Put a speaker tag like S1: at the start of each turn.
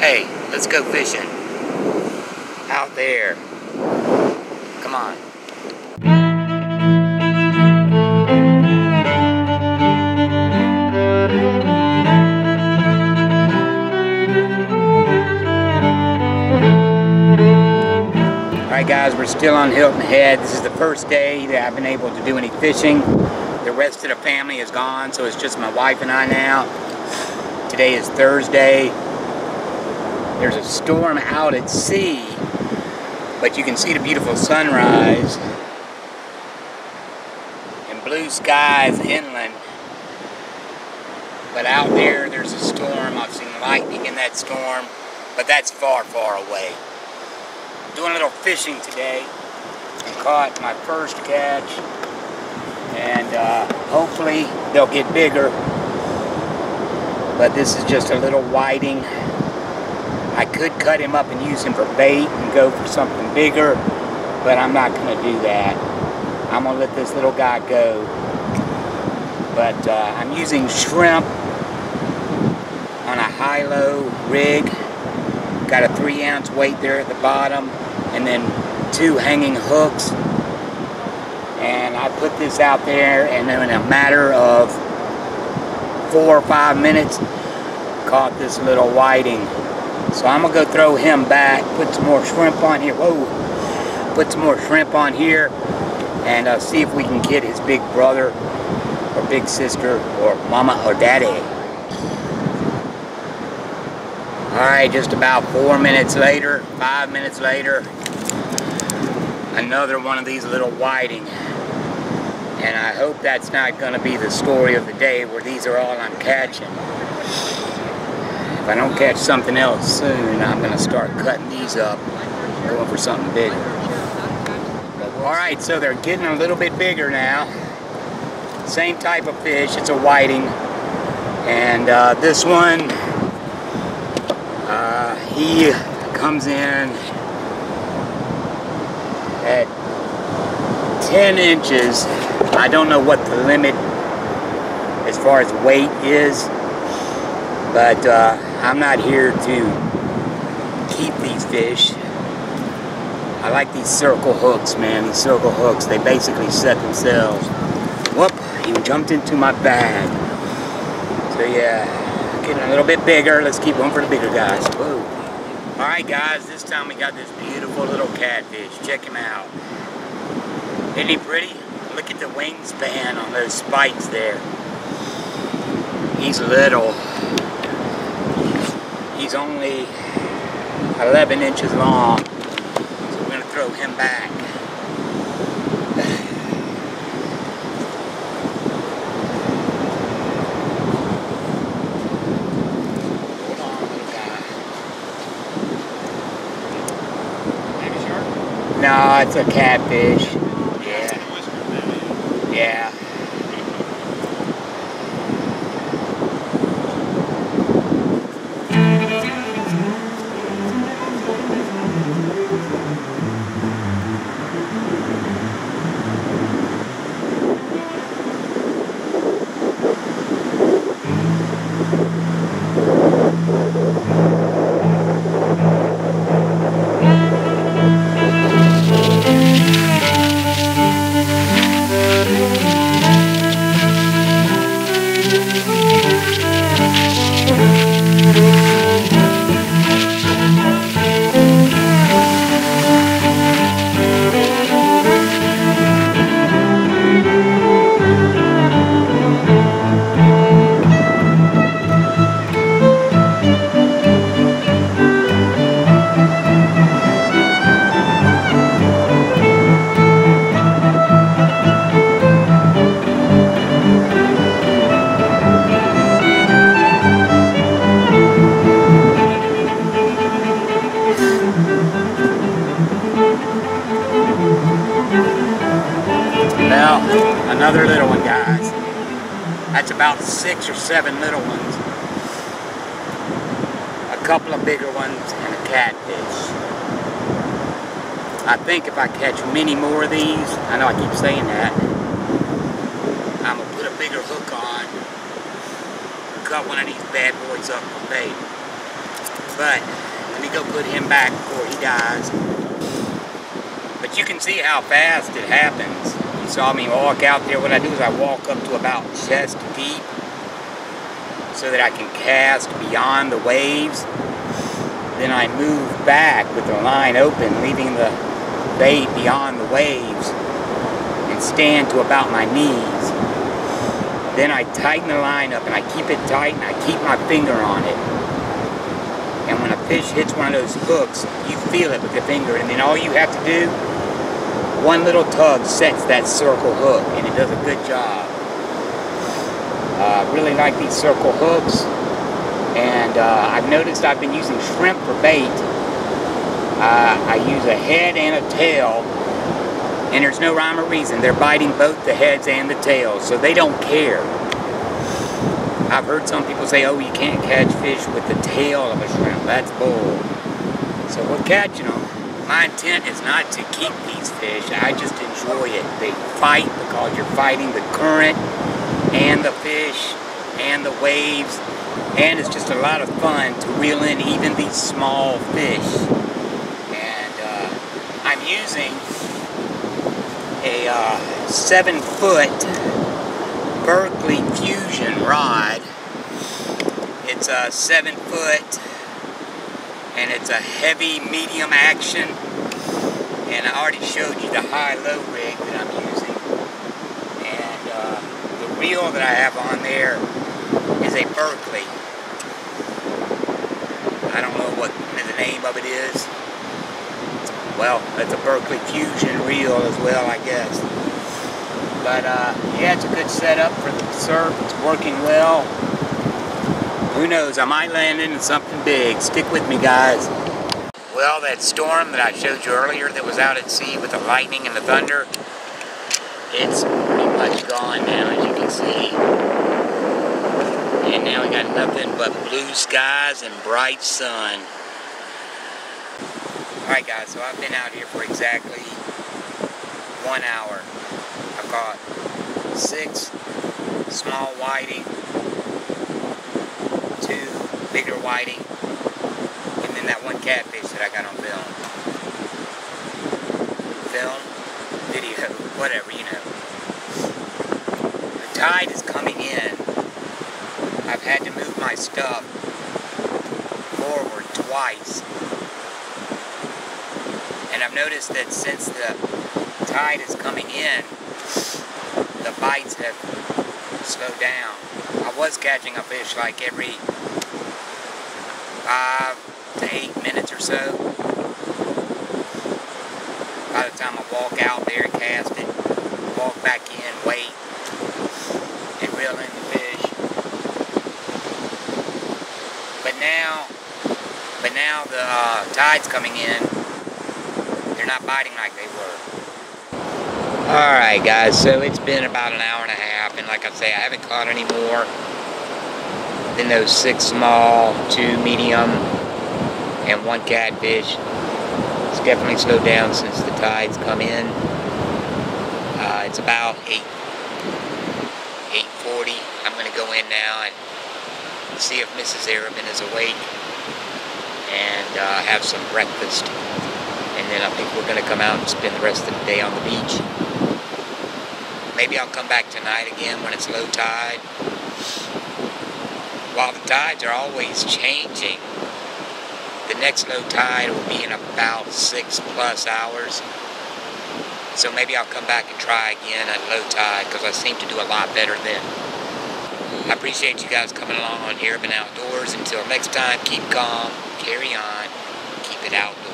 S1: Hey, let's go fishing. Out there. Come on. Alright guys, we're still on Hilton Head. This is the first day that I've been able to do any fishing. The rest of the family is gone, so it's just my wife and I now. Today is Thursday. There's a storm out at sea, but you can see the beautiful sunrise and blue skies inland. But out there, there's a storm. I've seen lightning in that storm, but that's far, far away. Doing a little fishing today. I caught my first catch, and uh, hopefully they'll get bigger. But this is just a little whiting. I could cut him up and use him for bait and go for something bigger, but I'm not going to do that. I'm going to let this little guy go. But uh, I'm using shrimp on a high-low rig. Got a three ounce weight there at the bottom and then two hanging hooks. And I put this out there and in a matter of four or five minutes, caught this little whiting. So I'm gonna go throw him back, put some more shrimp on here. Whoa, put some more shrimp on here and uh, see if we can get his big brother or big sister or mama or daddy. Alright, just about four minutes later, five minutes later, another one of these little whiting. And I hope that's not to be the story of the day where these are all I'm catching. If I don't catch something else soon, I'm going to start cutting these up, going for something bigger. Alright, so they're getting a little bit bigger now. Same type of fish, it's a whiting. And uh, this one, uh, he comes in at 10 inches. I don't know what the limit as far as weight is, but uh, I'm not here to keep these fish. I like these circle hooks, man. These circle hooks, they basically set themselves. Whoop, he jumped into my bag. So yeah, getting a little bit bigger. Let's keep going for the bigger guys. Whoa. All right, guys, this time we got this beautiful little catfish. Check him out. Isn't he pretty? Look at the wingspan on those spikes there. He's little. He's only 11 inches long. So we're gonna throw him back. Hold on. No, it's a catfish. Yeah. Yeah. Another little one, guys. That's about six or seven little ones. A couple of bigger ones and a catfish. I think if I catch many more of these, I know I keep saying that, I'm going to put a bigger hook on, cut one of these bad boys up for bait. But let me go put him back before he dies. But you can see how fast it happens. You saw me walk out there. What I do is I walk up to about chest deep so that I can cast beyond the waves. Then I move back with the line open, leaving the bait beyond the waves and stand to about my knees. Then I tighten the line up and I keep it tight and I keep my finger on it. And when a fish hits one of those hooks, you feel it with your finger and then all you have to do, one little tug sets that circle hook and it does a good job. I uh, really like these circle hooks and uh, I've noticed I've been using shrimp for bait. Uh, I use a head and a tail and there's no rhyme or reason. They're biting both the heads and the tails, so they don't care. I've heard some people say, oh, you can't catch fish with the tail of a shrimp. That's bull. So we're catching them. My intent is not to keep these fish. I just enjoy it. They fight because you're fighting the current and the fish and the waves. And it's just a lot of fun to reel in even these small fish. And uh, I'm using a uh, seven foot Berkley Fusion rod. It's a seven foot and it's a heavy medium action and I already showed you the high-low rig that I'm using and uh, the reel that I have on there is a Berkley. I don't know what the name of it is well, it's a Berkley Fusion reel as well, I guess. But uh, yeah, it's a good setup for the surf. It's working well. Who knows, I might land into something big. Stick with me, guys. Well, that storm that I showed you earlier that was out at sea with the lightning and the thunder, it's pretty much gone now, as you can see. And now we got nothing but blue skies and bright sun. Alright guys, so I've been out here for exactly one hour. I caught six small whiting, bigger whiting, and then that one catfish that I got on film. Film, video, whatever, you know. The tide is coming in. I've had to move my stuff forward twice and I've noticed that since the tide is coming in, the bites have slowed down. I was catching a fish like every five to eight minutes or so. By the time I walk out there cast it, walk back in, wait, and reel in the fish. But now, but now the uh, tide's coming in, They're not biting like they were. Alright guys, so it's been about an hour and a half, and like I say, I haven't caught any more those six small, two medium, and one catfish. It's definitely slowed down since the tides come in. Uh, it's about 8, 8.40. I'm going to go in now and see if Mrs. Erobin is awake and uh, have some breakfast and then I think we're going to come out and spend the rest of the day on the beach. Maybe I'll come back tonight again when it's low tide. While the tides are always changing, the next low tide will be in about six plus hours. So maybe I'll come back and try again at low tide because I seem to do a lot better then. I appreciate you guys coming along on Erobin Outdoors. Until next time, keep calm, carry on, keep it outdoors.